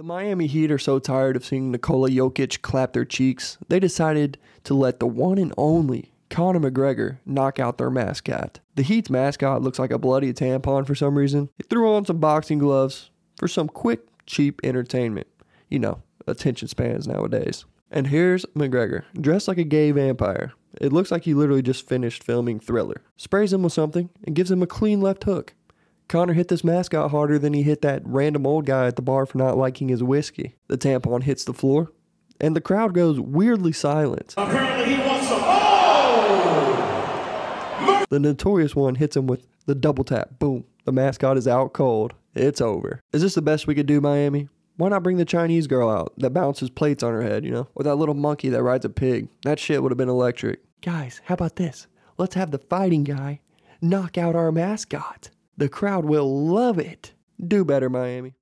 The Miami Heat are so tired of seeing Nikola Jokic clap their cheeks, they decided to let the one and only Conor McGregor knock out their mascot. The Heat's mascot looks like a bloody tampon for some reason. He threw on some boxing gloves for some quick, cheap entertainment. You know, attention spans nowadays. And here's McGregor, dressed like a gay vampire. It looks like he literally just finished filming Thriller. Sprays him with something and gives him a clean left hook. Conor hit this mascot harder than he hit that random old guy at the bar for not liking his whiskey. The tampon hits the floor, and the crowd goes weirdly silent. Apparently he wants some. Oh! The notorious one hits him with the double tap. Boom. The mascot is out cold. It's over. Is this the best we could do, Miami? Why not bring the Chinese girl out that bounces plates on her head, you know? Or that little monkey that rides a pig. That shit would have been electric. Guys, how about this? Let's have the fighting guy knock out our mascot. The crowd will love it. Do better, Miami.